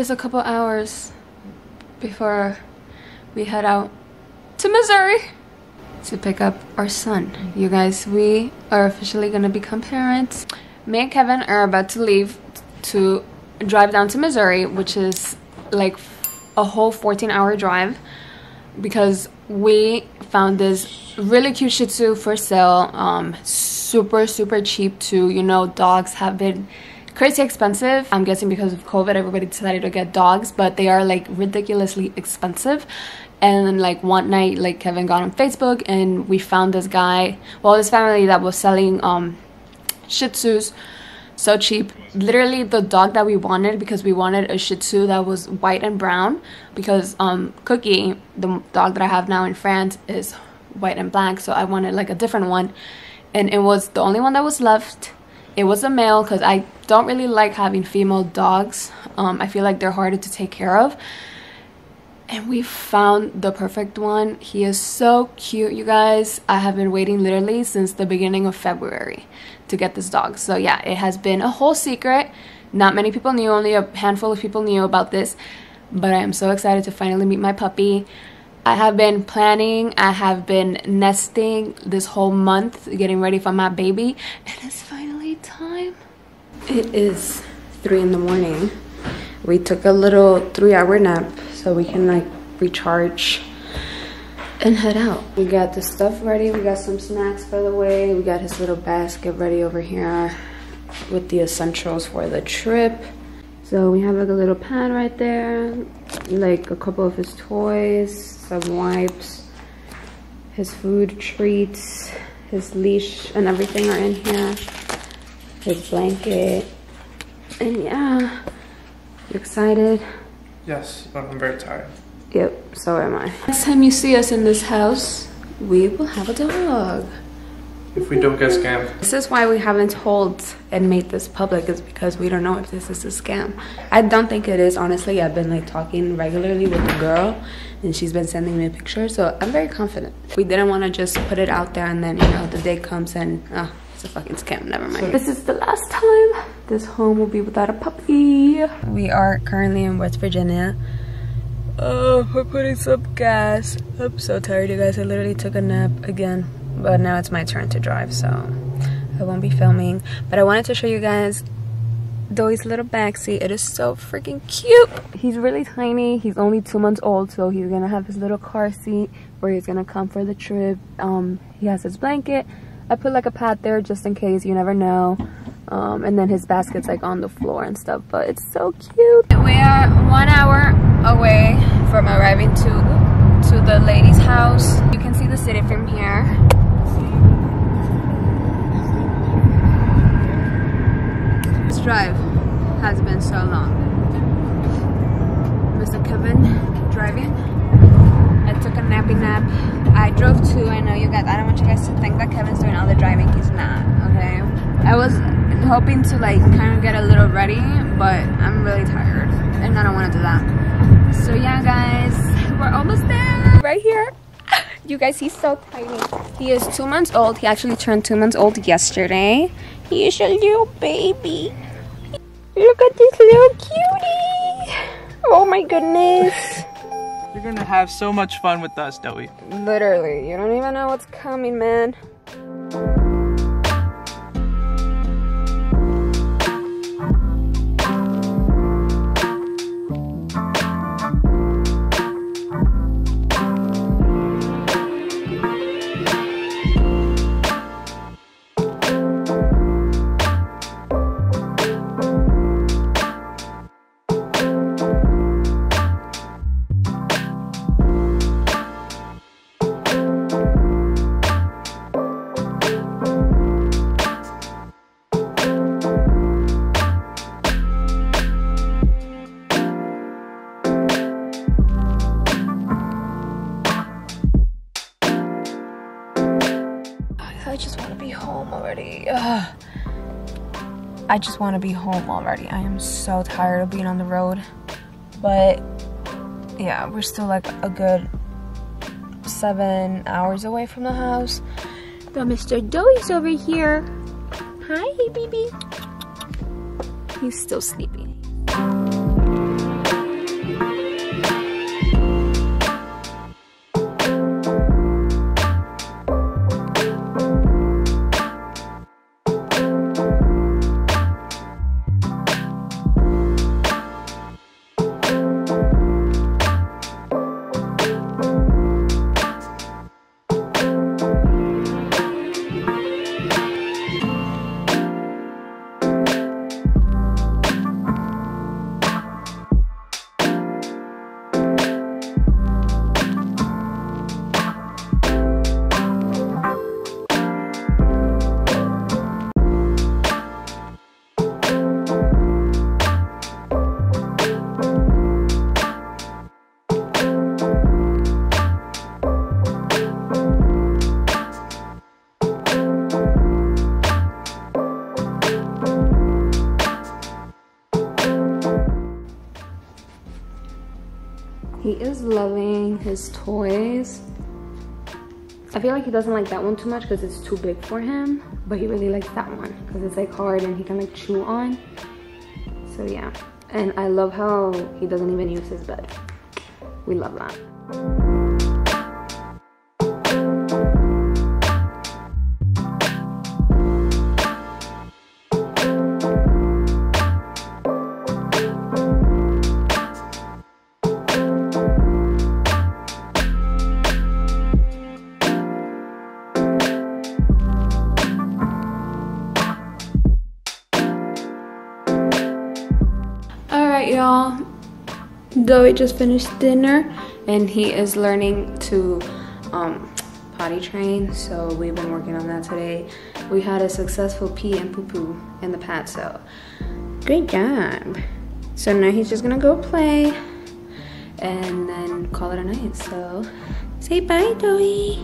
It's a couple hours before we head out to Missouri to pick up our son. You guys, we are officially gonna become parents. Me and Kevin are about to leave to drive down to Missouri, which is like a whole 14 hour drive because we found this really cute shih tzu for sale um super super cheap too you know dogs have been crazy expensive. I'm guessing because of covid everybody decided to get dogs but they are like ridiculously expensive. And then like one night like kevin got on facebook and we found this guy well this family that was selling um shih tzus so cheap. Literally the dog that we wanted because we wanted a shih tzu that was white and brown because um cookie the dog that i have now in france is white and black so i wanted like a different one. And it was the only one that was left it was a male because i don't really like having female dogs. Um i feel like they're harder to take care of. And we found the perfect one. He is so cute you guys. I have been waiting literally since the beginning of february to get this dog. So yeah it has been a whole secret. Not many people knew only a handful of people knew about this. But i am so excited to finally meet my puppy. I have been planning i have been nesting this whole month getting ready for my baby. And it's time it is three in the morning we took a little three hour nap so we can like recharge and head out. We got the stuff ready. We got some snacks by the way. We got his little basket ready over here with the essentials for the trip. So we have like a little pan right there, like a couple of his toys, some wipes, his food treats, his leash and everything are in here. His blanket. And yeah, you excited? Yes, but I'm very tired. Yep, so am I. Next time you see us in this house, we will have a dog. If we don't get scammed. This is why we haven't told and made this public is because we don't know if this is a scam. I don't think it is, honestly. I've been like talking regularly with the girl and she's been sending me pictures, so I'm very confident. We didn't want to just put it out there and then, you know, the day comes and, oh, it's a fucking scam, never mind. This is the last time this home will be without a puppy. We are currently in West Virginia. Oh, we're putting some gas. I'm so tired, you guys. I literally took a nap again. But now it's my turn to drive, so I won't be filming. But I wanted to show you guys Dowie's little backseat. It is so freaking cute. He's really tiny. He's only two months old, so he's gonna have his little car seat where he's gonna come for the trip. Um, he has his blanket. I put like a pad there just in case, you never know. Um, and then his basket's like on the floor and stuff, but it's so cute. We are one hour away from arriving to, to the lady's house. You can see the city from here. Too, I know you guys, I don't want you guys to think that Kevin's doing all the driving, he's not, okay? I was hoping to like kind of get a little ready, but I'm really tired and I don't want to do that. So yeah guys, we're almost there. Right here. You guys, he's so tiny. He is two months old. He actually turned two months old yesterday. He is a little baby. Look at this little cutie. Oh my goodness. You're gonna have so much fun with us, Dowie. Literally, you don't even know what's coming, man. I just want to be home already. I am so tired of being on the road. But yeah, we're still like a good seven hours away from the house. But Mr. Dowie's over here. Hi, baby. He's still sleeping. He is loving his toys. I feel like he doesn't like that one too much because it's too big for him, but he really likes that one because it's like hard and he can like chew on. So yeah, and I love how he doesn't even use his bed. We love that. Right, y'all. Zoe just finished dinner and he is learning to um, potty train. So we've been working on that today. We had a successful pee and poo poo in the pad, so great job. So now he's just gonna go play and then call it a night. So say bye, Zoe.